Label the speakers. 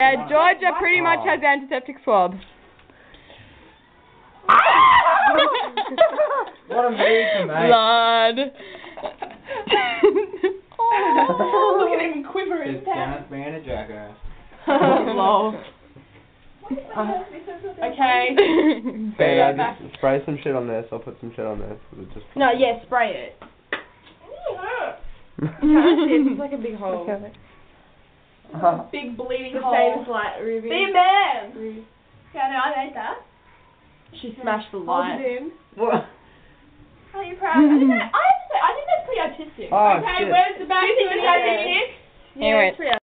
Speaker 1: Yeah, Georgia pretty much has antiseptic swab.
Speaker 2: What a mean mate.
Speaker 1: Blood.
Speaker 3: Oh, look at him quiver his
Speaker 2: It's
Speaker 3: pants.
Speaker 2: Dennis being a jackass.
Speaker 1: Lol.
Speaker 3: Okay.
Speaker 4: Okay,
Speaker 3: Yeah,
Speaker 4: uh, just spray some shit on this. I'll put some shit on this. Just
Speaker 3: No, yeah, spray it. It's like a big hole. Uh-huh. Big bleeding
Speaker 5: The
Speaker 3: hole.
Speaker 5: famous light, Ruby.
Speaker 3: Be a man.
Speaker 5: Ruby. Yeah, no, I made that.
Speaker 3: She hmm. smashed the
Speaker 5: Hold
Speaker 3: light.
Speaker 5: it in.
Speaker 2: What?
Speaker 5: Are you proud? I think, that, I have to say, I think that's pretty artistic.
Speaker 4: Oh,
Speaker 3: okay,
Speaker 4: shit.
Speaker 3: where's the back
Speaker 5: Do you think